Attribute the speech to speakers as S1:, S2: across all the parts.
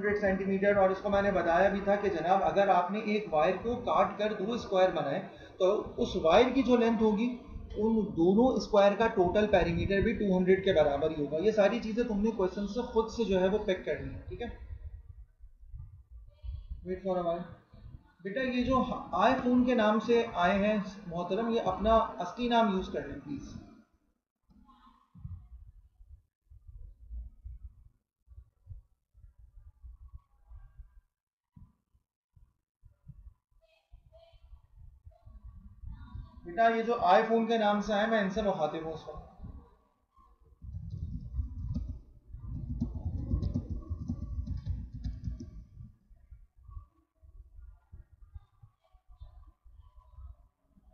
S1: 200 centimetre और इसको मैंने बताया भी था कि जनाब, अगर आपने एक वायर को काट कर दो स्क्वायर बनाए तो उस वायर की जो लेंथ होगी, उन दोनों स्क्वायर का टोटल पैरीमीटर भी 200 के बराबर ही होगा। ये सारी चीज़ें तुमने क्वेश्चन से खुद से जो है वो पिक करनी है, ठीक है? वेट फॉर अ बेटा, ये जो आईफोन के नाम से आए हैं, मोहतरम, ये अपना असली नाम यूज़ कर लें प्लीज़ बेटा, ये जो आईफोन के नाम से आए मैं इनसे मुखातिब हूँ उसका।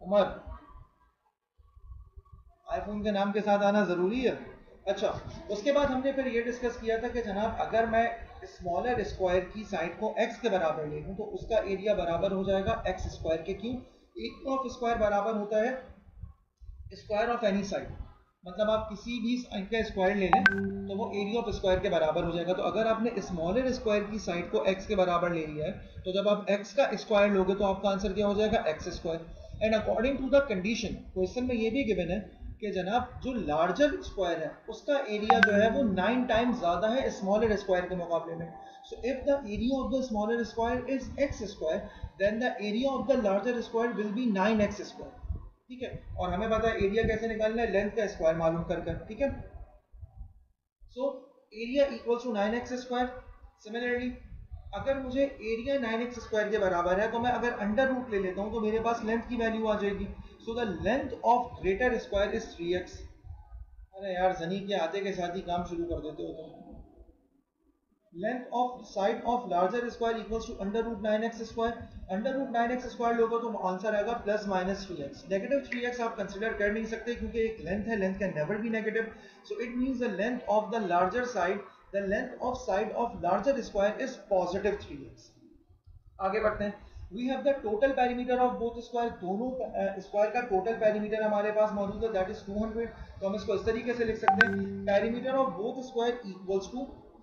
S1: उमर आईफोन के नाम के साथ आना ज़रूरी है? अच्छा उसके बाद हमने फिर ये डिस्कस किया था कि जनाब, अगर मैं स्मॉलर स्क्वायर की साइड को एक्स के बराबर ले लूँ तो उसका एरिया बराबर हो जाएगा एक्स स्क्वायर के क्यों एरिया ऑफ़ स्क्वायर बराबर होता है स्क्वायर ऑफ़ एनी साइड मतलब आप किसी भी साइड का स्क्वायर ले लें तो वो एरिया ऑफ़ स्क्वायर के बराबर हो जाएगा। तो अगर आपने स्मॉलर स्क्वायर की साइड को x के बराबर ले लिया है तो जब आप x का स्क्वायर लोगे तो आपका आंसर क्या हो जाएगा? x square and according to the condition question में ये भी गिवन है कि जनाब, जो लार्जर स्क्वायर है, उसका एरिया जो है वो नाइन टाइम्स ज़्यादा है स्मॉलर स्क्वायर के मुकाबले में। If the area of the smaller square is x square then the area of the larger square will be nine x square ठीक है? और हमें पता है एरिया कैसे निकालना है? लेंथ का स्क्वायर मालूम कर कर। ठीक है? So area equals to nine x square similarly अगर मुझे एरिया नाइन एक्स स्क्वायर के बराबर है तो मैं अगर अंडर रूट ले लेता हूँ तो मेरे पास लेंथ की वैल्यू आ जाएगी। So the length of greater square is three x अरे यार, जनी के आते के साथ ही काम शुरू कर देते हो तुम। Length of side of larger square equals to under root nine x square under root nine x square लोगे तो आंसर आएगा plus minus three x negative three x आप कंसिडर कर नहीं सकते क्योंकि एक लेंथ है length can never be negative so it means the length of the larger side the length of side of larger square is positive three x आगे बढ़ते हैं। We have the total perimeter of both square दोनों square का total perimeter हमारे पास मौजूद है। That is 200 तो हम इसको इस तरीके से लिख सकते हैं। Perimeter of both square equals to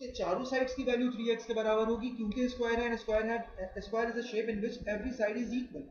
S1: उसके चारों साइड्स की वैल्यू 3x के बराबर होगी, क्योंकि स्क्वायर है स्क्वायर है square is a shape in which every side is equal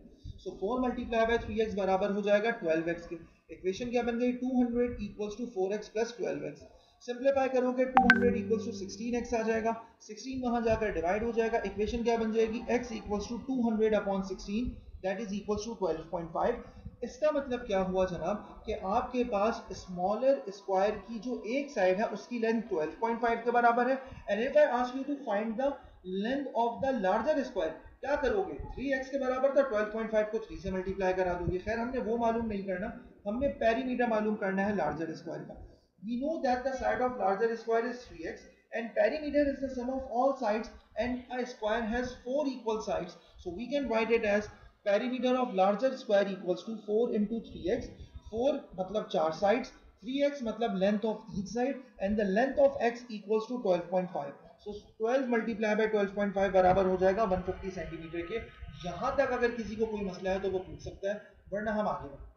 S1: so 4 multiply by 3x बराबर हो जाएगा 12x के. इक्वेशन क्या बन गई? 200 equals to 4x plus 12x simplify करोगे 200 इक्वल्स टू 16x आ जाएगा. 16 वहाँ जाकर डिवाइड हो जाएगा. इक्वेशन क्या बन जाएगी? X equals to 200 upon 16 that is equals to 12.5 इसका मतलब क्या हुआ जनाब? कि आपके पास स्मॉलर स्क्वायर की जो एक साइड है, उसकी लेंथ 12.5 के बराबर है। And if I ask you to find the length of the larger square क्या करोगे? 3x के बराबर था 12.5 को 3 से मल्टीप्लाई करा दोगे। खैर, हमने वो मालूम नहीं करना। हमने पेरीमीटर मालूम करना है लार्जर स्क्वायर का। We know that the side of larger square is 3x and perimeter is the sum of all sides and a square has four equal sides. So we can write it as perimeter of larger square equals to 4 into 3x 4 मतलब चार sides. 3x मतलब length of each side and the length of x equals to 12.5 so 12 multiply by 12.5 बराबर हो जाएगा 150 centimetre के. यहाँ तक अगर किसी को कोई मसला है तो वो पूछ सकता है वरना हम आगे बढ़ते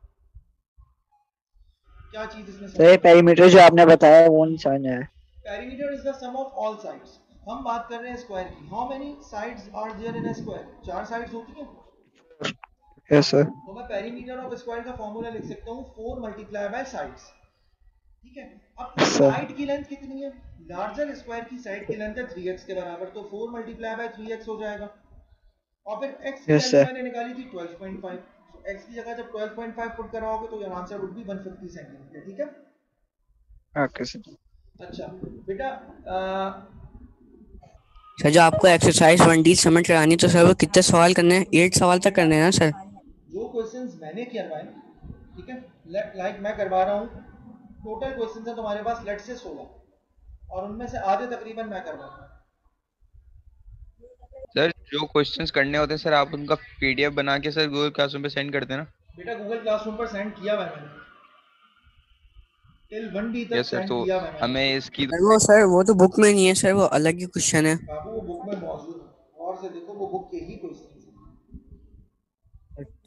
S1: क्या चीज़ इसमें
S2: तो ये पेरीमीटर जो आपने बताया वो नहीं समझ आया
S1: perimeter is the sum of all sides हम बात कर रहे हैं स्क्वायर की। How many sides are there in a square चार साइड्स होती हैं?
S2: यस सर
S1: तो मैं पेरीमीटर ऑफ़ स्क्वायर का फॉर्मूला लिख सकता हूँ फोर मल्टीप्लाई बाय साइड्स ठीक है? अब साइड की लेंथ कितनी है? लार्जर स्क्वायर की साइड की लेंथ है 3x के बराबर तो 4 मल्टीप्लाई बाय 3x हो जाएगा। और फिर x की
S2: yes,
S1: मैंने निकाली थी 12.5 तो x की जगह जब 12.5 पुट कराओगे तो your answer would be 150 centimetre ठीक है?
S2: ओके सर
S1: अच्छा बेटा
S3: सर जो आपको एक्सरसाइज वन डी समझ करानी तो सर वो कितने सवाल करने हैं? एट सवाल तक करने हैं ना सर?
S1: जो क्वेश्चन मैंने करवाए ठीक है? लाइक मैं करवा रहा हूँ टोटल क्वेश्चंस है तुम्हारे पास लेट से 16 और उनमें से आधे तकरीबन मैं करवाऊँगा
S4: सर जो क्वेश्चंस करने होते हैं सर आप उनका पीडीएफ बना के सर गूगल क्लासरूम पे सेंड कर देना
S1: बेटा गूगल क्लासरूम पर सेंड किया हुआ है मैंने टिल 1D तक
S4: सर
S1: सेंड
S4: तो
S1: किया हुआ है
S4: हमें इसकी
S3: सर वो सर वो तो बुक में नहीं है सर वो अलग ही क्वेश्चन है।
S1: बाबू वो बुक में मौजूद है। और से देखो वो बुक के ही क्वेश्चंस हैं।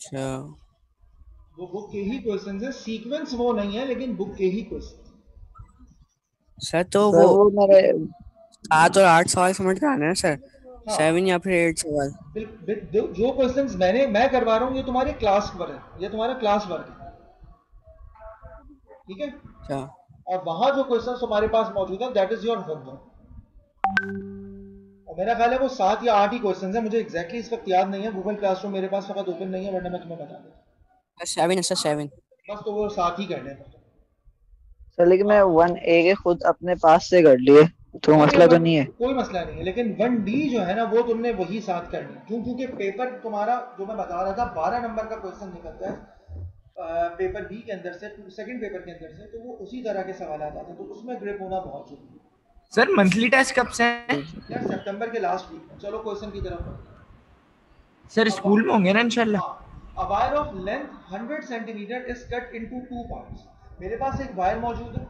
S3: अच्छा।
S1: वो बुक के ही क्वेश्चंस है। सीक्वेंस वो नहीं है लेकिन बुक के ही क्वेश्चन
S3: सर तो
S2: सर
S3: वो
S2: वो मेरे
S3: सात और आठ सवाल समझ कर आना है सर?
S1: हाँ।
S3: सेवन या फिर एट सवाल?
S1: जो- क्वेश्चंस मैंने मैं करवा रहा हूँ ये तुम्हारे क्लास पर है। ये तुम्हारा क्लास वर्क है। ठीक है?
S3: अच्छा।
S1: और वहाँ जो क्वेश्चन तुम्हारे पास मौजूद है दैट इज़ योर होमवर्क और मेरा ख्याल है वो सात या आठ ही क्वेश्चंस है। मुझे एग्जैक्टली इस वक्त याद नहीं है। गूगल क्लासरूम मेरे पास फकत ओपन नहीं है वरना मैं तुम्हें बता देता।
S3: सेवन सर सेवन
S1: बस तो वो सात ही करने हैं।
S2: सर लेकिन मैं वन ए के खुद अपने पास से कर लिए। तो मसला तो नहीं है।
S1: कोई मसला नहीं है लेकिन वन डी जो है ना वो तुमने वही साथ करनी है। क्यों? क्योंकि पेपर तुम्हारा जो मैं बता रहा था बारह नंबर का क्वेश्चन निकलता है पेपर बी के अंदर से सेकंड पेपर के अंदर से तो वो उसी तरह के सवाल आते हैं। तो उसमें ग्रिप होना बहुत ज़रूरी है।
S5: सर मंथली टेस्ट कब से है?
S1: यार सितंबर के लास्ट वीक चलो क्वेश्चन की तरफ़
S5: सर स्कूल में होंगे ना इंशाल्लाह?
S1: a wire of length 100 centimeter is cut into two parts. मेरे पास एक वायर मौजूद है।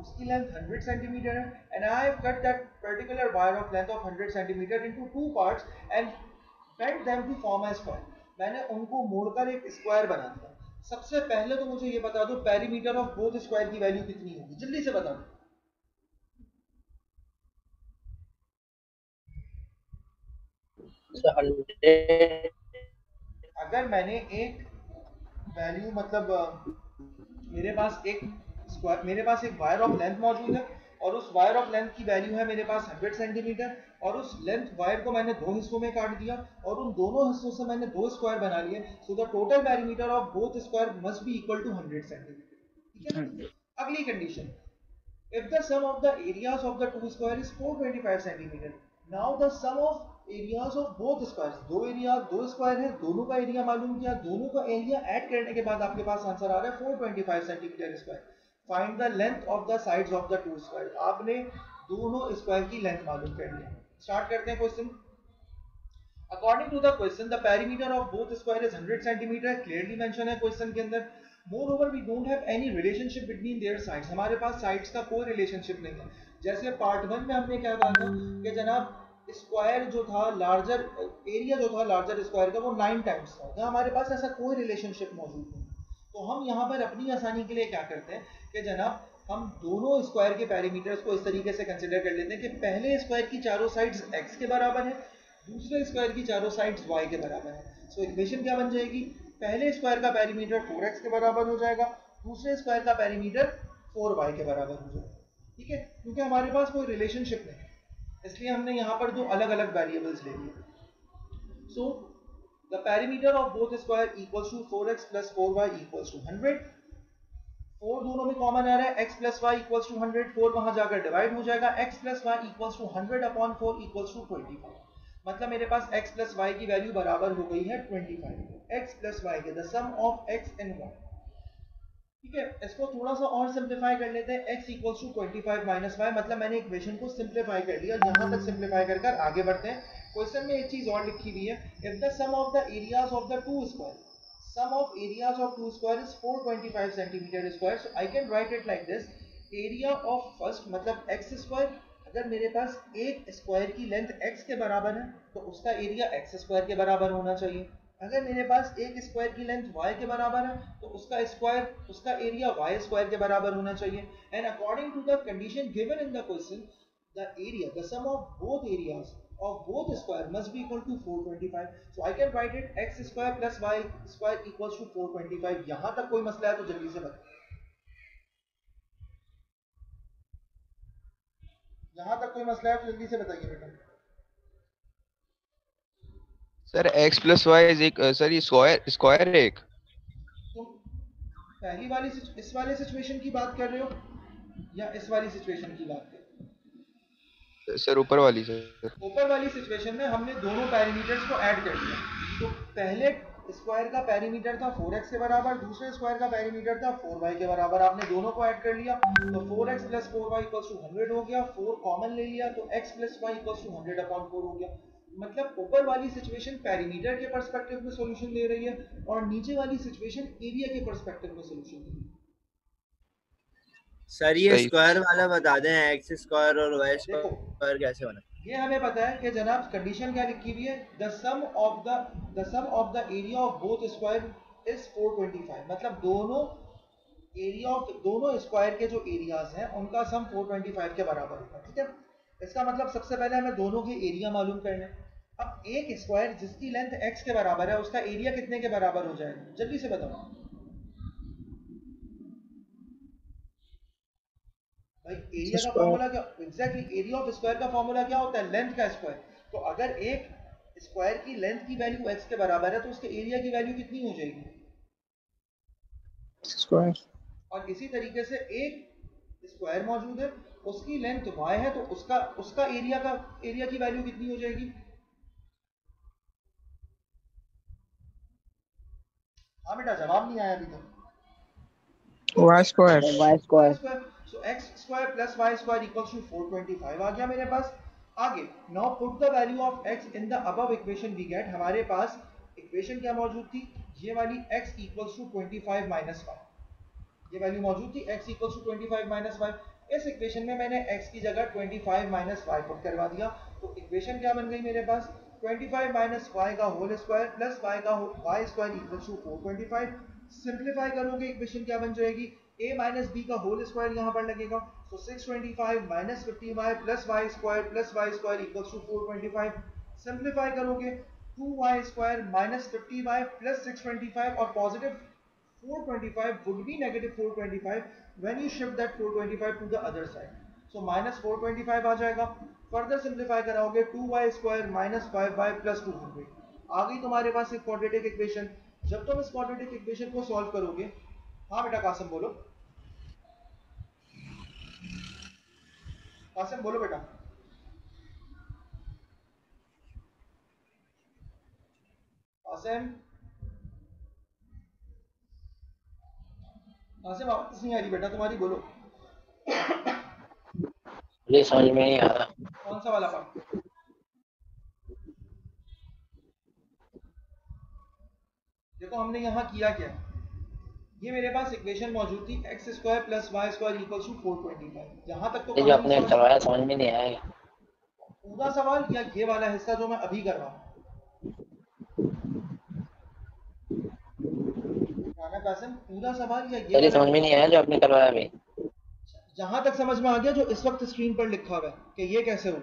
S1: उसकी लेंथ 100 सेंटीमीटर है। And I have cut that particular wire of length of 100 centimetre into two parts and bend them to form a square मैंने उनको मोड़कर एक स्क्वायर बना दिया। सबसे पहले तो मुझे ये बता दो पेरीमीटर ऑफ़ बोथ स्क्वायर की वैल्यू कितनी होगी? जल्दी से बता दो। अगर मैंने एक वैल्यू मतलब मेरे पास एक स्क्वायर मेरे पास एक वायर ऑफ़ लेंथ मौजूद है और उस वायर ऑफ़ लेंथ की वैल्यू है मेरे पास 100 सेंटीमीटर और उस लेंथ वायर को मैंने दो हिस्सों में काट दिया और उन दोनों हिस्सों से मैंने दो स्क्वायर बना लिए so the total perimeter of both square must be equal to 100 centimetre ठीक है? अगली condition if the sum of the areas of the two square is 425 centimeter now the sum of areas of both squares दो area दो square है, दोनों का area मालूम किया, दोनों का एरिया ऐड करने के बाद आपके पास आंसर आ रहा है 425 centimetre square find the length of the sides of the two square आपने दोनों स्क्वायर की लेंथ मालूम कर लिया। स्टार्ट करते हैं question according to the question the parameter of both square is 100 centimetre clearly mention है क्वेश्चन के अंदर. More we don't have any relationship between their sides हमारे पास साइड्स का कोई रिलेशनशिप नहीं है। जैसे पार्ट 1 में हमने क्या कहा था कि जनाब स्क्वायर जो था लार्जर एरिया जो था लार्जर स्क्वायर का, वो नाइन टाइम्स था। यहाँ हमारे पास ऐसा कोई रिलेशनशिप मौजूद नहीं तो हम यहाँ पर अपनी आसानी के लिए क्या करते हैं कि जनाब, हम दोनों स्क्वायर के पैरीमीटर्स को इस तरीके से कंसिडर कर लेते हैं कि पहले स्क्वायर की चारों साइड्स एक्स के बराबर है, दूसरे स्क्वायर की चारों साइड्स वाई के बराबर है। सो इक्वेशन क्या बन जाएगी? पहले स्क्वायर का पेरीमीटर 4x के बराबर हो जाएगा, दूसरे स्क्वायर का पेरीमीटर 4y के बराबर हो जाएगा। ठीक है? क्योंकि हमारे पास कोई रिलेशनशिप नहीं इसलिए हमने यहाँ पर दो अलग अलग वेरिएबल्स ले लिए। So the perimeter of both square equals to 4x plus 4y equals to 100 4 दोनों में कॉमन आ रहा है, x plus y equals to 100 4 वहाँ जाकर डिवाइड हो जाएगा। x plus y equals to 100 upon 4 equals to 25 मतलब मेरे पास x प्लस वाई की वैल्यू बराबर हो गई है 25 x प्लस वाई के the sum of x and y. ठीक है? इसको थोड़ा सा और सिंप्लीफाई कर लेते हैं. X equals to 25 minus y मतलब मैंने इक्वेशन को सिंप्लीफाई कर लिया यहाँ तक सिंप्लीफाई कर कर आगे बढ़ते हैं. क्वेश्चन में एक चीज़ और लिखी हुई है. If the sum of the areas of the two square sum of areas of two square is 425 centimeter square, so i can write it like this. Area of first मतलब x square, अगर मेरे पास एक square की length x के बराबर है तो उसका एरिया x स्क्वायर के बराबर होना चाहिए. अगर मेरे पास एक स्क्वायर की लेंथ y के बराबर है तो उसका स्क्वायर उसका एरिया y स्क्वायर के बराबर होना चाहिए। And according to the condition given in the question the area, the sum of both areas of both square must be equal to 425 so i can write it x square plus y square equals to 425 यहाँ तक कोई मसला है तो जल्दी से बताइए यहाँ तक कोई मसला है तो जल्दी से बताइए बेटा।
S4: Sir x plus y is एक सर ये स्क्वायर स्क्वायर है एक।
S1: तुम पहली वाली इस वाले सिचुएशन की बात कर रहे हो? या इस वाली सिचुएशन की बात कर
S4: सर ऊपर वाली सर।
S1: ऊपर वाली सिचुएशन में हमने दोनों पैरामीटर्स को ऐड कर दिया। तो पहले स्क्वायर का पैरीमीटर था 4x के बराबर दूसरे स्क्वायर का पैरीमीटर था 4y के बराबर। आपने दोनों को ऐड कर लिया। तो 4x plus 4y equals to 100 हो गया। 4 कॉमन ले लिया। तो x plus y equals to 100 upon 4 हो गया। मतलब ऊपर वाली सिचुएशन पेरीमीटर के पर्सपेक्टिव में सॉल्यूशन दे रही है और नीचे वाली सिचुएशन एरिया के पर्सपेक्टिव में सॉल्यूशन दे रही है।
S6: सर ये स्क्वायर वाला बता दें एक्स स्क्वायर और वाई स्क्वायर कैसे बना?
S1: ये हमें पता है कि जनाब कंडीशन क्या लिखी हुई है? The sum of the the sum of the area of both square is 425 मतलब दोनों एरिया ऑफ़ दोनों स्क्वायर के जो एरियाज़ हैं उनका सम 425 के बराबर होगा ठीक है? इसका मतलब सबसे पहले हमें दोनों के एरिया मालूम करना हैं। अब एक स्क्वायर जिसकी लेंथ x के बराबर है उसका एरिया कितने के बराबर हो जाएगा जल्दी से बताओ। भाई एरिया का फॉर्मूला क्या एग्जैक्टली एरिया ऑफ़ स्क्वायर का फॉर्मूला क्या होता है? लेंथ का स्क्वायर तो अगर एक स्क्वायर की लेंथ की वैल्यू x के बराबर है तो उसके एरिया की वैल्यू कितनी हो जाएगी?
S5: स्क्वायर
S1: और इसी तरीके से एक स्क्वायर मौजूद है उसकी लेंथ y है तो उसका उसका एरिया का एरिया की वैल्यू कितनी हो जाएगी? हाँ बेटा जवाब नहीं आया अभी तक
S5: y square
S2: y square
S1: so x square plus y square equals to 425 आ गया मेरे पास आगे now put the value of x in the above equation we get हमारे पास इक्वेशन क्या मौजूद थी ये वाली x equals to 25 minus y ये वैल्यू मौजूद थी x equals to 25 minus y इस इक्वेशन में मैंने x की जगह 25 minus y पुट करवा दिया तो इक्वेशन क्या बन गई मेरे पास 25 minus y का होल स्क्वायर प्लस y का y square equals to 425 simplify करोगे इक्वेशन क्या बन जाएगी? A माइनस बी का होल स्क्वायर यहाँ पर लगेगा। So so, 625 minus fifty y plus y square plus y square equals to 425 simplify करोगे। 2y square minus fifty y plus 625 और positive 425 would be negative 425 when you shift that 425 to the other side. So minus 425 आ जाएगा। Further simplify कराओगे two y square minus five y plus 200 आ गई तुम्हारे पास एक quadratic equation जब तुम इस क्वाड्रेटिक इक्वेशन को सॉल्व करोगे हाँ बेटा कासिम बोलो। कासिम बोलो बेटा। कासिम। कासिम, आवाज़ नहीं आ रही बेटा? तुम्हारी बोलो।
S7: मुझे समझ में नहीं आ रहा।
S1: कौन सा वाला पार्ट देखो हमने यहाँ किया क्या? ये मेरे पास इक्वेशन मौजूद थी x square plus y square equals to four twenty five यहाँ तक तो
S7: ये आपने करवाया समझ में नहीं आया।
S1: पूरा सवाल या ये वाला हिस्सा जो मैं अभी कर रहा हूँ। कासिम पूरा सवाल ये
S7: ये समझ में नहीं आया जो आपने करवाया अभी।
S1: जहाँ तक समझ में आ गया जो इस वक्त स्क्रीन पर लिखा हुआ है, कि ये कैसे हुआ?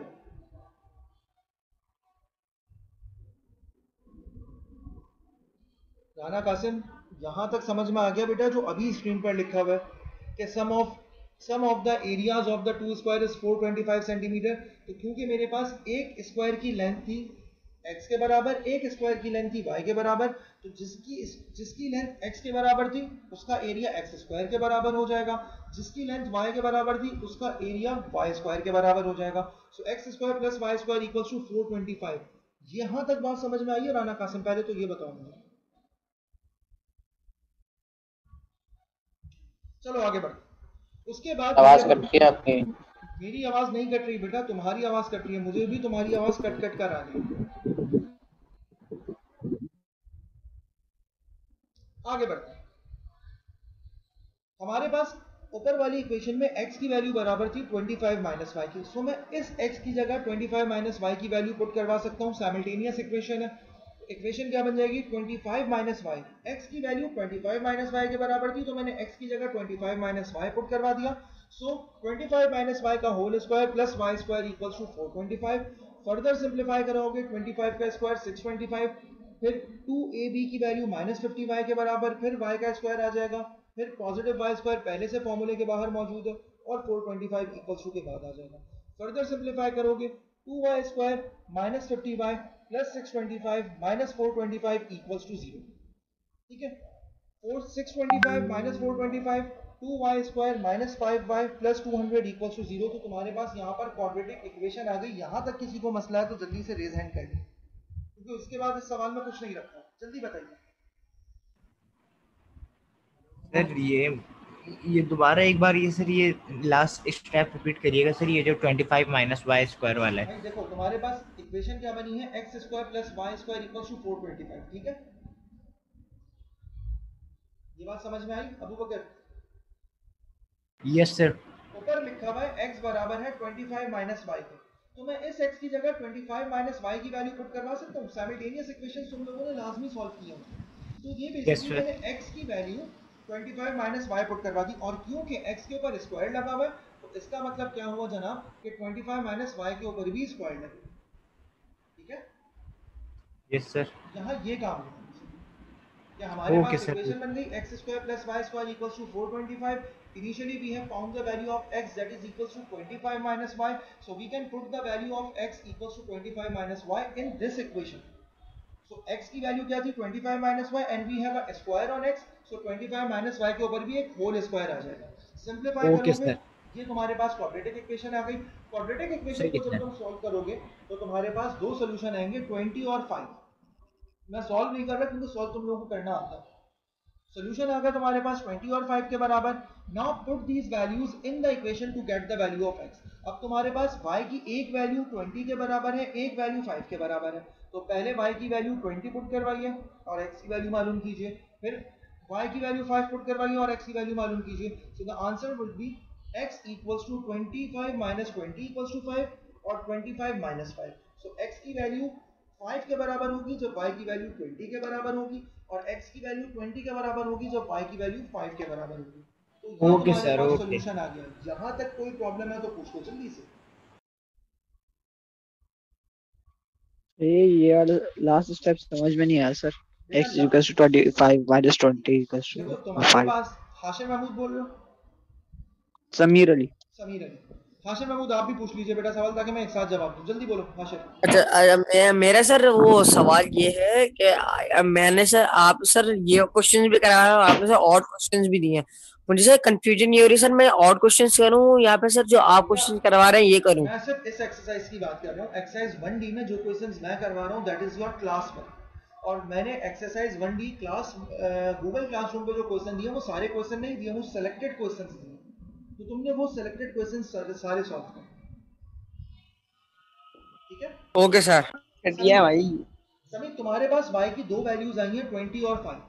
S1: राना कासिम, यहाँ तक समझ में आ गया बेटा जो अभी स्क्रीन पर लिखा हुआ है, कि sum of sum of the areas of the two square is 425 centimetre तो क्योंकि मेरे पास एक स्क्वायर की लेंथ थी x के बराबर एक स्क्वायर की लेंथ थी y के बराबर तो जिसकी जिसकी लेंथ x के बराबर थी उसका एरिया x स्क्वायर के बराबर हो जाएगा। जिसकी लेंथ y के बराबर थी उसका एरिया y स्क्वायर के बराबर हो जाएगा। So x square plus y square equals to four twenty five यहाँ तक बात समझ में आई है राना कासिम? पहले तो ये बताओ मुझे। चलो आगे बढ़ो। उसके बाद
S7: आवाज़ कट है आपकी।
S1: मेरी आवाज़ नहीं कट रही बेटा तुम्हारी आवाज़ कट रही है मुझे भी तुम्हारी आवाज़ कट कट कर आ रही है। आगे बढ़ते हैं। हमारे पास ऊपर वाली इक्वेशन में x की वैल्यू बराबर थी 25 फाइव माइनस वाई की। सो मैं इस x की जगह 25 फाइव माइनस वाई की वैल्यू पुट करवा सकता हूँ। सैमिल्टेनियस इक्वेशन है। इक्वेशन क्या बन जाएगी? 25 फाइव माइनस वाई एक्स की वैल्यू 25 फाइव माइनस वाई के बराबर थी तो मैंने x की जगह 25 फाइव माइनस वाई पुट करवा दिया। सो 25 माइनस वाई का whole square plus y square equals to 425 further simplify कराओगे 25 का स्क्वायर 625 फिर 2ab की वैल्यू माइनस फिफ्टी वाई के बराबर, फिर y का स्क्वायर आ जाएगा, फिर पॉजिटिव वाई स्क्वायर पहले से फॉर्मूले के बाहर मौजूद है और 425 इक्वल्स टू के बाद आ जाएगा। फर्दर सिंप्लीफाई करोगे 2y square minus fifty y plus six twenty five minus four twenty five equals to zero ठीक है? Four six twenty five minus four twenty five two y square minus five y plus two hundred equals to zero तो तुम्हारे पास यहाँ पर quadratic equation आ गई। यहाँ तक किसी को मसला है तो जल्दी से रेज हैंड कर दे। क्योंकि उसके बाद इस सवाल में कुछ नहीं रखा। जल्दी बताइए।
S5: सर ये ये दोबारा एक बार ये सर ये लास्ट स्टेप रिपीट करिएगा सर ये जो 25 माइनस वाई स्क्वायर वाला है।
S1: देखो तुम्हारे पास इक्वेशन क्या बनी है? X square plus y square equals to four twenty five ठीक है? ये बात समझ में आई? अबू बकर।
S5: यस सर
S1: ऊपर लिखा हुआ है x बराबर है 25 माइनस वाई के। तो मैं इस x की जगह 25 माइनस वाई की वैल्यू पुट करवा सकता हूँ। साइमल्टेनियस इक्वेशन तुम लोगों ने लाजमी सॉल्व किए होंगे। तो ये
S5: Yes,
S1: बेसिकली
S5: sir.
S1: मैंने x की वैल्यू 25 माइनस वाई पुट करवा दी और क्योंकि x के ऊपर स्क्वायर लगा हुआ है तो इसका मतलब क्या हुआ जनाब कि 25 माइनस वाई के ऊपर भी स्क्वायर लगे। ठीक है?
S5: यस सर
S1: यहाँ ये काम है हमारे
S5: Okay,
S1: पास इक्वेशन बन गई x square plus y square equals to 425 initially we have found the value of x that is equals to 25 minus y. So we can put the value of x equals to 25 minus y in this equation. So x की value क्या थी? 25 minus y and we have a square on x. So 25 minus y के ऊपर भी एक whole square आ जाएगा। Simplify करोगे ये तुम्हारे पास क्वाड्रेटिक इक्वेशन आ गई। क्वाड्रेटिक इक्वेशन को जब तुम सॉल्व करोगे तो तुम्हारे पास दो सॉल्यूशन आएँगे 20 और 5 मैं सॉल्व नहीं कर रहा क्योंकि सॉल्व तुम लोगों को करना आता है। सोल्यूशन आ गया तुम्हारे पास 20 और 5 के बराबर। Now put these values in the equation to get the value of x. अब तुम्हारे पास y की एक वैल्यू 20 के बराबर है, एक वैल्यू 5 के बराबर है। तो पहले y की वैल्यू 20 पुट करवाइए और x की वैल्यू मालूम कीजिए। फिर y की वैल्यू 5 पुट करवाइए और x की वैल्यू मालूम कीजिए। So the answer would be x equals to 25 minus 20 equals to 5 और 25 minus 5 so x की वैल्यू 5 के बराबर होगी, जब y की वैल्यू 20 के बराबर होगी और x की वैल्यू 20 के बराबर होगी, जब y की वैल्यू 5 के बराबर होगी। तो. सॉल्यूशन आ गया। यहाँ तक कोई प्रॉब्लम है तो पूछ लो जल्दी से।
S2: ये ये वाला लास्ट स्टेप समझ में नहीं आया sir. x equals to 25 minus 20 equals to
S1: तुम्हारे
S2: 5
S1: पास हाशिम महमूद बोल रहे हो?
S2: समीर अली।
S1: समीर अली। हाशिम महमूद आप भी पूछ लीजिए बेटा सवाल ताकि मैं एक साथ जवाब दूँ। जल्दी बोलो हाशिम।
S3: अच्छा मे- मेरा सर वो सवाल ये है कि मैंने सर आप सर ये क्वेश्चंस भी कराया और आपने सर और क्वेश्चंस भी दिए हैं। मुझे सर कंफ्यूजन ये हो रही है सर मैं ऑड क्वेश्चंस करूँ या फिर सर जो आप क्वेश्चंस करवा रहे हैं ये करूँ?
S1: मैं सिर्फ़ इस एक्सरसाइज की बात कर रहा हूँ। एक्सरसाइज वन डी में जो क्वेश्चंस मैं करवा रहा हूँ that is your class work और मैंने exercise one D class Google classroom पे जो क्वेश्चन दिए वो सारे क्वेश्चन नहीं दिए वो सिलेक्टेड क्वेश्चन दिए। तो तुमने वो सिलेक्टेड क्वेश्चन सारे सॉल्व कर ठीक है?
S3: ओके सर
S1: दिया भाई। समीर तुम्हारे पास y की दो वैल्यूज़ आई हैं 20 और 5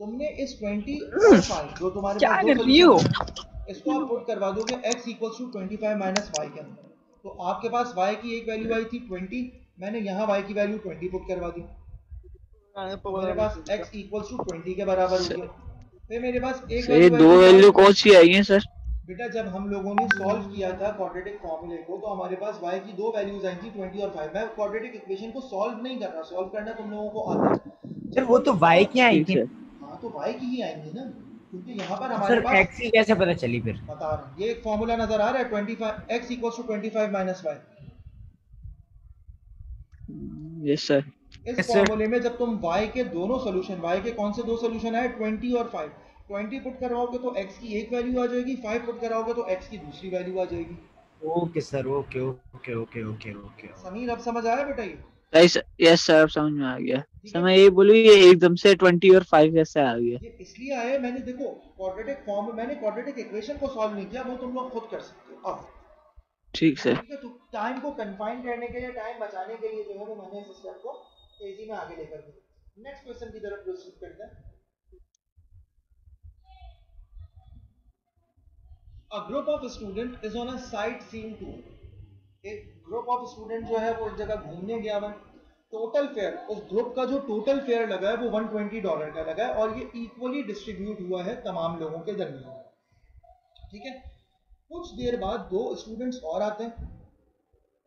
S1: तुमने इस 20 और 5 जो तुम्हारे
S3: क्या
S1: पास दो
S3: कर रही हो?
S1: इसको आप पुट करवा दोगे x equals to 25 minus y के अंदर। तो आपके पास y की एक वैल्यू आई थी 20 मैंने यहाँ y की वैल्यू 20 पुट करवा दी। मेरे पास x इक्वल्स टू 20 के बराबर हो गया। फिर मेरे पास एक
S2: ये दो वैल्यू कौन सी आई है सर?
S1: बेटा जब हम लोगों ने सॉल्व किया था क्वाड्रेटिक फॉर्मूले को तो हमारे पास y की दो वैल्यूज़ आई थी 20 और 5 मैं क्वाड्रेटिक इक्वेशन को सॉल्व नहीं कर रहा सॉल्व करना तुम लोगों को आता है।
S5: सर वो तो वाई की आई थी।
S2: है
S1: हाँ तो y की ही आएँगी ना क्योंकि यहाँ पर हमारे पास
S5: एक्स की कैसे पता चली फिर?
S1: बता रहा हूँ ये एक फॉर्मूला नज़र आ रहा है 25 x equals to 25 minus y
S2: yes sir
S1: इस
S5: Yes,
S1: फॉर्मूले में जब तुम y के दोनों सॉल्यूशन y के कौन से दो सॉल्यूशन आए 20 और 5 20 पुट कराओगे तो x की एक वैल्यू आ जाएगी 5 पुट कराओगे तो x की दूसरी वैल्यू आ जाएगी।
S5: Okay sir okay okay okay okay okay
S1: Sameer अब समझ आया बेटा ये?
S2: यस यस सर समझ में आ गया। सर मैं ये बोलूँ ये एकदम से 20 और 5 कैसे आ गया।
S1: ये इसलिए आया मैंने देखो क्वाड्रेटिक फॉर्म मैंने क्वाड्रेटिक इक्वेशन को सॉल्व नहीं किया वो तुम लोग खुद कर सकते हो। अब।
S2: ठीक सर
S1: ठीक है तो टाइम को कंफाइन करने के लिए टाइम बचाने के लिए जो है वो मैंने इस स्टेप को तेज़ी में आगे लेकर गया नेक्स्ट क्वेश्चन की तरफ़ प्रोसीड करते हैं। A group of student is on a sightseeing tour. एक ग्रुप ऑफ़ स्टूडेंट जो है वो एक जगह घूमने गया हुआ टोटल फेयर उस ग्रुप का जो टोटल फेयर लगा है वो 120 डॉलर का लगा है और ये इक्वली डिस्ट्रीब्यूट हुआ है तमाम लोगों के दरमियान। ठीक है? कुछ देर बाद दो स्टूडेंट्स और आते हैं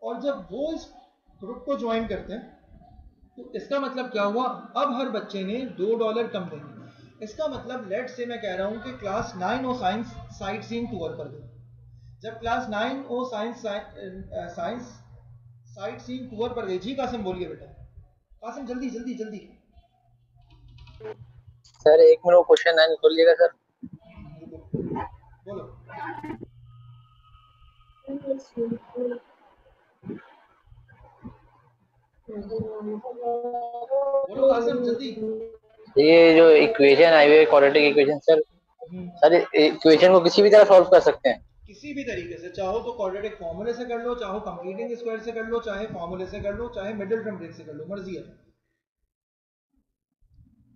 S1: और जब वो इस ग्रुप को ज्वाइन करते हैं तो इसका मतलब क्या हुआ? अब हर बच्चे ने दो डॉलर कम देंगे इसका मतलब लेट से मैं कह रहा हूँ कि क्लास नाइन और साइंस साइट सीइंग टूर पर गए। जब क्लास नाइन और science science sightseeing tour पर गए जी कासिम बोलिए बेटा। कासिम जल्दी जल्दी जल्दी।
S7: सर एक मिनट क्वेश्चन नाइन खोलिएगा सर।
S1: बोलो। बोलो कासिम जल्दी।
S7: ये जो इक्वेशन आई हुई है क्वाड्रेटिक इक्वेशन सर
S1: हम्म।
S7: सर इक्वेशन को किसी भी तरह सॉल्व कर सकते हैं।
S1: किसी भी तरीके से चाहो तो क्वाड्रेटिक फॉर्मूले से कर लो चाहो कंप्लीटिंग स्क्वायर से कर लो चाहे फॉर्मूले से कर लो चाहे मिडिल टर्म ब्रेक से कर लो मर्ज़ी है।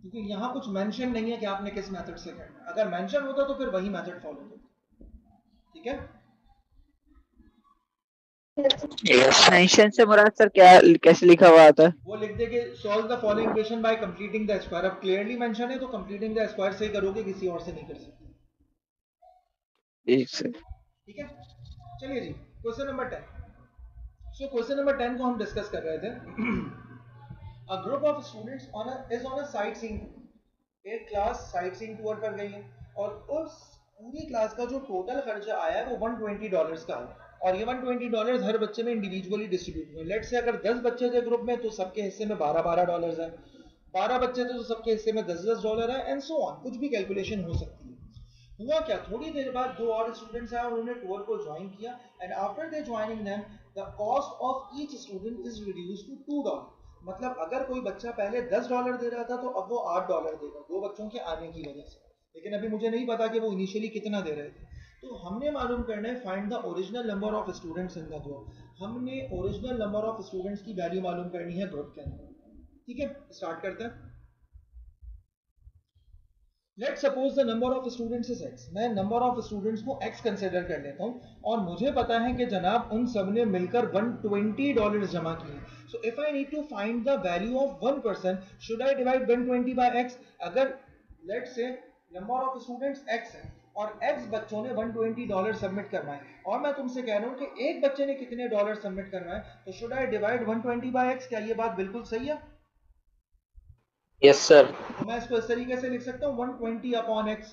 S1: क्योंकि यहाँ कुछ मेंशन नहीं है कि आपने किस मेथड से करना है। अगर मेंशन होता तो फिर वही मेथड फॉलो करो ठीक है?
S2: मेंशन से मुराद सर क्या कैसे लिखा हुआ आता है?
S1: वो लिख दे कि solve the following equation by completing the square अब क्लियरली मेंशन है तो कंप्लीटिंग द स्क्वायर से ही करोगे किसी और से नहीं कर सकते।
S2: ठीक सर
S1: ठीक है? चलिए जी question number ten so question number ten को हम डिस्कस कर रहे थे। A group of students on is on a sightseeing एक क्लास साइट सीइंग टूर पर गई है और उस पूरी क्लास का जो टोटल खर्चा आया है, वो 120 डॉलर्स का है। और ये 120 डॉलर्स हर बच्चे में इंडिविजुअली डिस्ट्रीब्यूट हुए लेट से अगर 10 बच्चे थे ग्रुप में तो सबके हिस्से में 12 12 डॉलर्स है। 12 बच्चे थे तो सबके हिस्से में 10 10 डॉलर है एंड सो ऑन कुछ भी कैलकुलेशन हो सकती है। हुआ क्या? थोड़ी देर बाद दो और स्टूडेंट्स आए, उन्होंने टूर को ज्वाइन किया and after they joining them the cost of each student is reduce to two dollar मतलब अगर कोई बच्चा पहले 10 डॉलर दे रहा था तो अब वो 8 डॉलर देगा दो बच्चों के आने की वजह से। लेकिन अभी मुझे नहीं पता कि वो इनिशियली कितना दे रहे थे। तो हमने मालूम करना है find the original number of students in the group हमने ओरिजिनल नंबर ऑफ़ स्टूडेंट्स की वैल्यू मालूम करनी है ग्रुप के अंदर। ठीक है? स्टार्ट करते हैं। Let suppose the number of students is x मैं नंबर ऑफ़ स्टूडेंट्स को एक्स कंसिडर कर लेता हूँ और मुझे पता है कि जनाब उन सबने मिलकर 120 डॉलर्स जमा किए so if I need to find the value of one person should I divide 120 by x अगर let say number of students x है और एक्स बच्चों ने 120 डॉलर सबमिट करवाए और मैं तुमसे कह रहा हूँ कि एक बच्चे ने कितने डॉलर सबमिट करवाए तो should I divide 120 by x क्या ये बात बिल्कुल सही है?
S7: यस सर
S1: मैं इसको इस तरीके से लिख सकता हूँ 120 ट्वेंटी अपॉन एक्स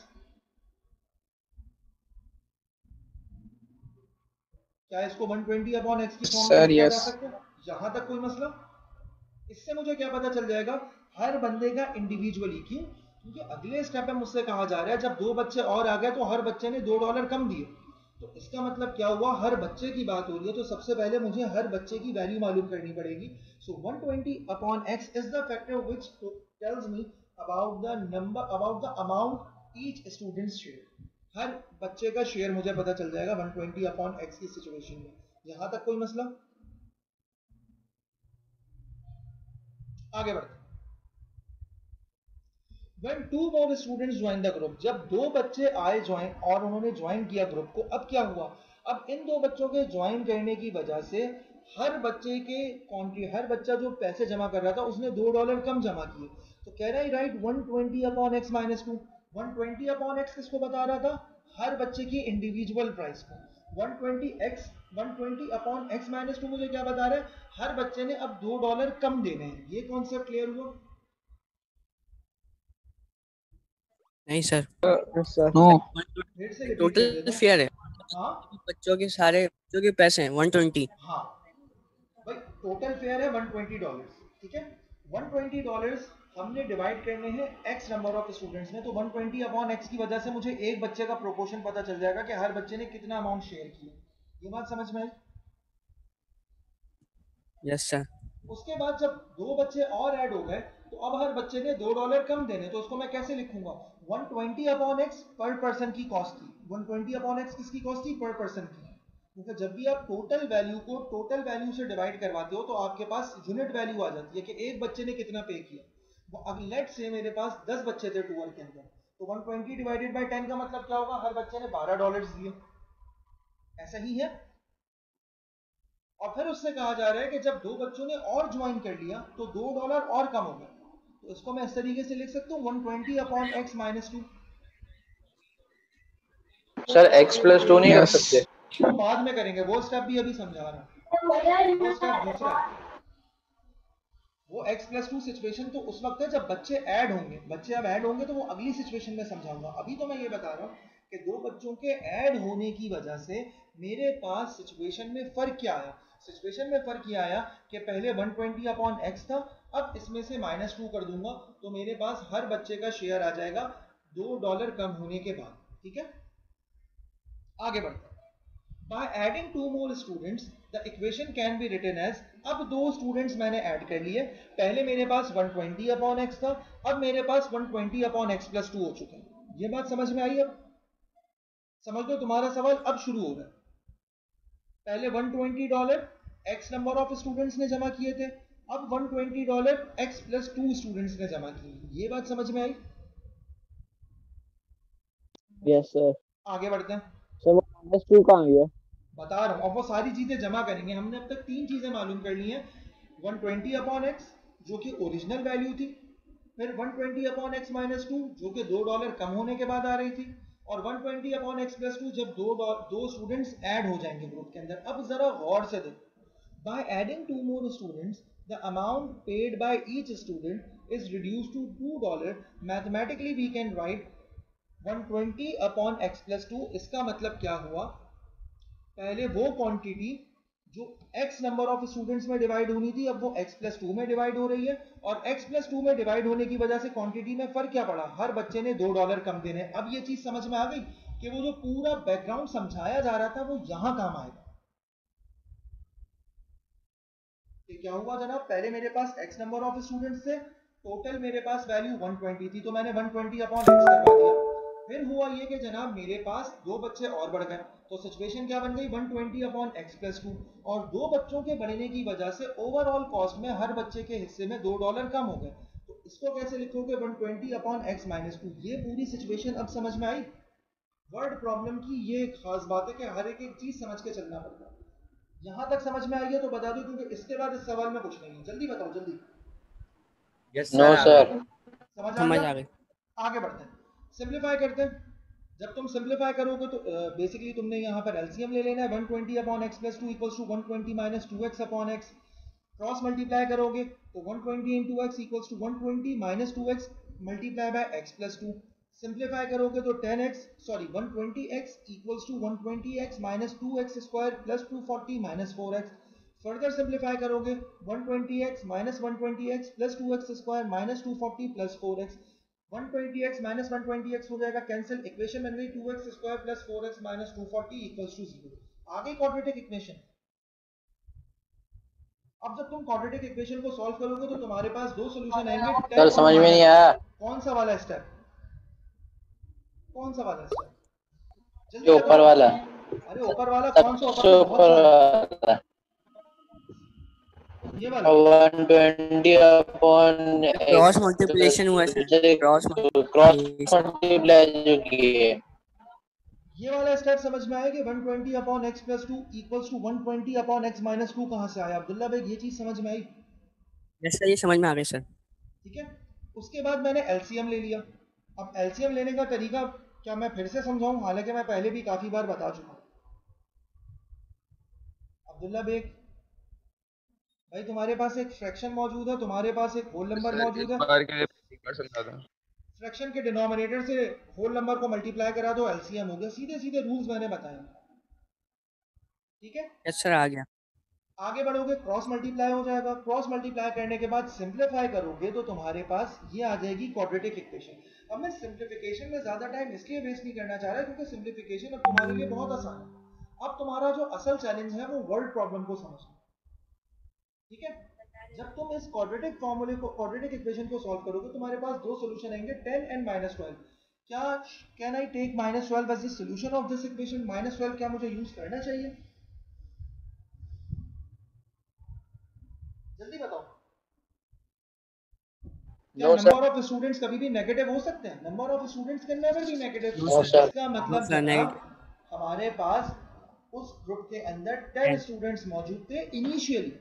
S1: क्या इसको 120 ट्वेंटी अपॉन एक्स की फॉर्म में
S2: yes.
S1: सकता है? यहाँ तक कोई मसला? इससे मुझे क्या पता चल जाएगा? हर बंदे का इंडिविजुअली क्यों क्योंकि अगले स्टेप में मुझसे कहा जा रहा है जब दो बच्चे और आ गए तो हर बच्चे ने दो डॉलर कम दिए। तो इसका मतलब क्या हुआ? हर बच्चे की बात हो रही है तो सबसे पहले मुझे हर बच्चे की वैल्यू मालूम करनी पड़ेगी। So 120 upon x is the factor which tells me about the number about the amount each student share हर बच्चे का शेयर मुझे पता चल जाएगा 120 अपॉन x की सिचुएशन में। यहाँ तक कोई मसला? आगे बढ़ते When two more students join the group, जब दो बच्चे आए ज्वाइन और उन्होंने ज्वाइन किया ग्रुप को अब क्या हुआ? अब इन दो बच्चों के ज्वाइन करने की वजह से हर बच्चे के कॉन्ट्री हर बच्चा जो पैसे जमा कर रहा था उसने दो डॉलर कम जमा किए। तो कह रहा है right 120 upon x minus two one twenty upon x किसको बता रहा था? हर बच्चे की इंडिविजुअल प्राइस को। 120 x 120 upon x minus two मुझे क्या बता रहा है? हर बच्चे ने अब दो डॉलर कम देने हैं। ये कॉन्सेप्ट क्लियर हुआ?
S8: नहीं sir
S2: sir
S3: no
S8: total fair है।
S1: हाँ?
S8: बच्चों के सारे बच्चों के पैसे हैं 120
S1: हाँ। भाई टोटल फेयर है 120 डॉलर्स ठीक है? 120 डॉलर्स हमने डिवाइड करने हैं x नंबर ऑफ़ स्टूडेंट्स में तो 120 ट्वेंटी अपॉन एक्स की वजह से मुझे एक बच्चे का प्रोपोर्शन पता चल जाएगा कि हर बच्चे ने कितना अमाउंट शेयर किया। ये बात समझ में आई?
S8: यस सर
S1: उसके बाद जब दो बच्चे और ऐड हो गए तो अब हर बच्चे ने दो डॉलर कम देने तो उसको मैं कैसे लिखूँगा? 120 अपॉन एक्स पर पर्सन की कॉस्ट थी। 120 अपॉन एक्स किसकी कॉस्ट थी? पर पर्सन की। क्योंकि जब भी आप टोटल वैल्यू को टोटल वैल्यू से डिवाइड करवाते हो तो आपके पास यूनिट वैल्यू आ जाती है कि एक बच्चे ने कितना पे किया। अब लेट से मेरे पास 10 बच्चे थे टूर के अंदर तो 120 डिवाइडेड बाय 10 का मतलब क्या होगा? हर बच्चे ने 12 डॉलर्स दिए ऐसा ही है। और फिर उससे कहा जा रहा है कि जब दो बच्चों ने और ज्वाइन कर लिया तो दो डॉलर और कम हो गए तो इसको मैं इस तरीके से लिख सकता हूँ 120 upon x minus two
S7: sir x plus two नहीं कर सकते।
S1: बाद में करेंगे वो स्टेप भी अभी समझा रहा हूँ। वो स्टेप दूसरा है। वो x प्लस टू सिचुएशन तो उस वक्त है जब बच्चे ऐड होंगे। बच्चे अब ऐड होंगे तो वो अगली सिचुएशन में समझाऊँगा। अभी तो मैं ये बता रहा हूँ कि दो बच्चों के ऐड होने की वजह से मेरे पास सिचुएशन में फ़र्क क्या आया? सिचुएशन में फ़र्क ये आया कि पहले 120 अपॉन एक्स था, अब इसमें से माइनस टू कर दूँगा तो मेरे पास हर बच्चे का शेयर आ जाएगा, दो डॉलर कम होने के बाद। ठीक है? आगे बढ़ते by adding two more students the equation can be written as अब दो students मैंने ऐड कर लिए। पहले मेरे पास 120 अपॉन एक्स था अब मेरे पास 120 अपॉन एक्स प्लस टू हो चुके हैं। ये बात समझ में आई अब? समझ लो तुम्हारा सवाल अब शुरू हो रहा है पहले 120 dollar x number of students ने जमा किए थे अब 120 dollar x plus two students ने जमा किए ये बात समझ में आई?
S2: यस सर
S1: आगे बढ़ते हैं।
S2: सर वो माइनस टू कहाँ गया?
S1: बता रहा हूँ। अब वो सारी चीज़ें जमा करेंगे। हमने अब तक तीन चीज़ें मालूम कर ली हैं। 120 अपॉन एक्स जो कि ओरिजिनल वैल्यू थी। फिर 120 अपॉन एक्स माइनस टू जो कि दो डॉलर कम होने के बाद आ रही थी। और 120 अपॉन एक्स प्लस टू जब दो दो स्टूडेंट्स ऐड हो जाएँगे ग्रुप के अंदर। अब जरा गौर से देखो। By adding two more students the amount paid by each student is reduce to two dollar mathematically we can write 120 upon x plus two इसका मतलब क्या हुआ? पहले वो क्वांटिटी जो x नंबर ऑफ़ स्टूडेंट्स में डिवाइड होनी थी, अब वो x प्लस टू में डिवाइड हो रही है और x प्लस टू में डिवाइड होने की वजह से क्वांटिटी में फ़र्क क्या पड़ा? हर बच्चे ने दो डॉलर कम देने। अब ये चीज़ समझ में आ गई कि वो जो पूरा बैकग्राउंड समझाया जा रहा था, वो यहाँ काम आएगा। क्या हुआ जनाब? पहले मेरे पास x नंबर ऑफ़ स्टूडेंट्स थे टोटल मेरे पास वैल्यू 120 थी तो मैंने 120 अपॉन x करवा दिया। फिर हुआ ये कि जनाब मेरे पास दो बच्चे और बढ़ गए। तो सिचुएशन क्या बन गई? 120 twenty upon x plus two और दो बच्चों के बढ़ने की वजह से ओवरऑल कॉस्ट में हर बच्चे के हिस्से में दो डॉलर कम हो गए। तो इसको कैसे लिखोगे? 120 अपॉन एक्स माइनस टू ये पूरी सिचुएशन अब समझ में आई? वर्ड प्रॉब्लम की ये एक खास बात है कि हर एक एक चीज़ समझ के चलना पड़ता है। यहाँ तक समझ में आई है तो बता दो क्योंकि इसके बाद इस सवाल में कुछ नहीं है। जल्दी बताओ जल्दी।
S6: यस
S7: नो सर
S1: समझ
S8: समझ आ गई
S1: आगे बढ़ते हैं। सिंप्लीफाई करते हैं। जब तुम सिंप्लीफाई करोगे तो बेसिकली तुमने यहाँ पर एलसीएम ले लेना है। 120 twenty upon x plus two equals to one twenty minus two x upon x cross multiply करोगे तो 120 twenty into x equals to one twenty minus two x multiply by x plus two simplify करोगे तो 10x sorry 120x equals to 120x minus two x square plus two forty minus four x further simplify करोगे 120x minus 120x plus two x square minus two forty plus four x 120x minus 120x हो जाएगा cancel equation बन गई 2x square plus 4x minus 240 equals to 0 आगे quadratic equation अब जब तुम quadratic equation को सॉल्व करोगे तो तुम्हारे पास दो सॉल्यूशन आएँगे।
S7: सर समझ में नहीं आया।
S1: कौन सा वाला स्टेप कौन सा वाला स्टेप
S7: जो ऊपर वाला।
S1: अरे ऊपर वाला कौन सा ऊपर।
S7: वाला।
S1: ये वाला।
S7: One twenty upon
S8: cross multiplication हुआ सर क्रॉस
S7: क्रॉस मल्टीप्लाई जो
S1: ये। वाला स्टेप समझ में आया कि 120 upon x plus two equals to 120 upon x minus two कहाँ से आया? अब्दुल्ला भाई ये चीज़ समझ में आई?
S8: यस सर ये समझ में आ गई सर
S1: ठीक है? उसके बाद मैंने एलसीएम ले लिया। अब एलसीएम लेने का तरीका क्या मैं फिर से समझाऊं? हालाँकि मैं पहले भी काफ़ी बार बता चुका हूँ। अब्दुल्ला बेग भाई तुम्हारे पास एक फ्रैक्शन मौजूद है तुम्हारे पास एक होल नंबर मौजूद है। फ्रैक्शन के डिनोमिनेटर से होल नंबर को मल्टीप्लाई करा दो एलसीएम हो गया। सीधे सीधे रूल्स मैंने बताए। ठीक है?
S8: यस सर आ गया।
S1: आगे बढ़ोगे क्रॉस मल्टीप्लाई हो जाएगा। क्रॉस मल्टीप्लाई करने के बाद सिंप्लीफाई करोगे तो तुम्हारे पास ये आ जाएगी क्वाड्रेटिक इक्वेशन अब मैं सिंप्लीफिकेशन में ज़्यादा टाइम इसलिए वेस्ट नहीं करना चाह रहा क्योंकि सिंप्लीफिकेशन अब तुम्हारे लिए बहुत आसान है। अब तुम्हारा जो असल चैलेंज है वो वर्ड प्रॉब्लम को समझना ठीक है? जब तुम इस क्वाड्रेटिक फॉर्मूले को क्वाड्रेटिक इक्वेशन को सॉल्व करोगे तुम्हारे पास दो सॉल्यूशन आएँगे 10 एंड माइनस ट्वेल्व क्या can I take minus twelve as the solution of this equation minus twelve क्या मुझे यूज़ करना चाहिए? जल्दी बताओ। क्या
S7: No,
S1: नंबर ऑफ़ स्टूडेंट्स कभी भी नेगेटिव हो सकते हैं? Number of students can never be negative. इसका मतलब हमारे पास उस ग्रुप के अंदर 10 स्टूडेंट्स मौजूद थे इनिशियली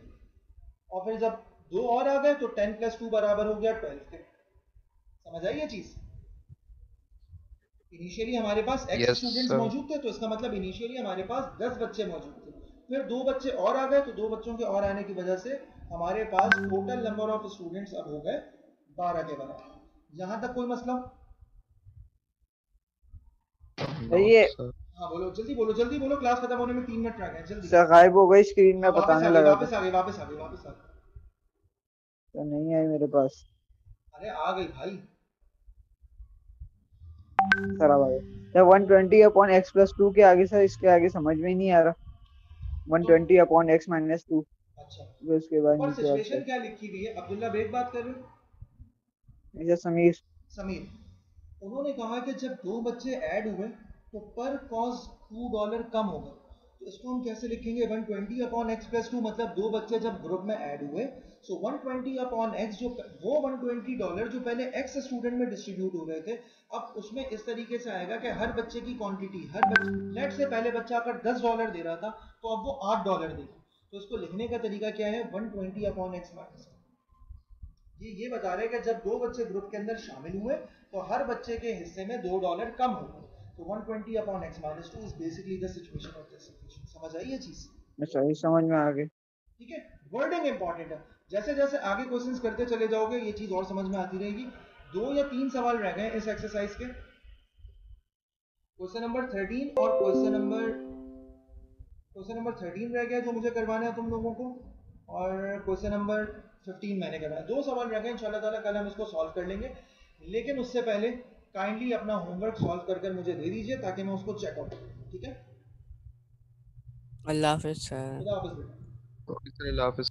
S1: और फिर जब दो और आ गए तो 10 प्लस टू बराबर हो गया 12 के। समझ आई ये चीज़? इनिशियली हमारे पास x
S4: Yes,
S1: स्टूडेंट्स मौजूद थे तो इसका मतलब इनिशियली हमारे पास 10 बच्चे मौजूद थे। फिर दो बच्चे और आ गए तो दो बच्चों के और आने की वजह से हमारे पास टोटल नंबर ऑफ़ स्टूडेंट्स अब हो गए 12 के बराबर। यहाँ तक कोई मसला?
S2: ये
S1: हाँ बोलो जल्दी बोलो जल्दी बोलो क्लास खत्म होने में तीन मिनट रह गए जल्दी।
S2: सर गायब हो गई स्क्रीन में बताने लगा
S1: वापस आ गई वापस आ गई वापस आ गई।
S2: तो नहीं आई मेरे पास।
S1: अरे आ गई भाई।
S2: सर आ गई। Sir 120 upon x plus two के आगे सर इसके आगे समझ में ही नहीं आ रहा। 120 अपॉन x माइनस टू
S1: अच्छा।
S2: फिर उसके बाद
S1: और सिचुएशन क्या लिखी हुई है? अब्दुल्ला बेग बात कर रहे हो?
S2: है समीर।
S1: समीर। उन्होंने कहा कि जब दो बच्चे ऐड हुए तो पर कॉज टू डॉलर कम होगा। तो इसको हम कैसे लिखेंगे? 120 अपॉन एक्स प्लस टू मतलब दो बच्चे जब ग्रुप में ऐड हुए सो 120 अपॉन एक्स जो वो 120 डॉलर जो पहले एक्स स्टूडेंट में डिस्ट्रीब्यूट हो रहे थे, अब उसमें इस तरीके से आएगा कि हर बच्चे की क्वांटिटी हर बच्चे लेट से पहले बच्चा अगर 10 डॉलर दे रहा था तो अब वो 8 डॉलर देगा। तो इसको लिखने का तरीका क्या है? 120 अपॉन एक्स माइनस ये ये बता रहे हैं कि जब दो बच्चे ग्रुप के अंदर शामिल हुए तो हर बच्चे के हिस्से में दो डॉलर कम हो तो 120 upon x minus 2 is basically the situation of this equation. समझ आई ये चीज़?
S2: मैं सही समझ में आ गई।
S1: ठीक है? वर्डिंग इंपॉर्टेंट है। जैसे जैसे आगे क्वेश्चंस करते चले जाओगे ये चीज़ और समझ में आती रहेगी। दो या तीन सवाल रह गए इस एक्सरसाइज के। क्वेश्चन नंबर 13 और क्वेश्चन नंबर क्वेश्चन नंबर 13 रह गया जो मुझे करवाना है तुम लोगों को। और क्वेश्चन नंबर 15 मैंने करवाया। दो सवाल रह गए इंशाल्लाह ताला कल हम इसको सॉल्व कर लेंगे। लेकिन उससे पहले काइंडली अपना होमवर्क सॉल्व कर कर मुझे दे दीजिए ताकि मैं उसको चेकआउट करूँ ठीक है?
S8: अल्लाह हाफिज सर।
S1: अल्लाह हाफिज़ बेटा।
S4: सर अल्लाह हाफिज़।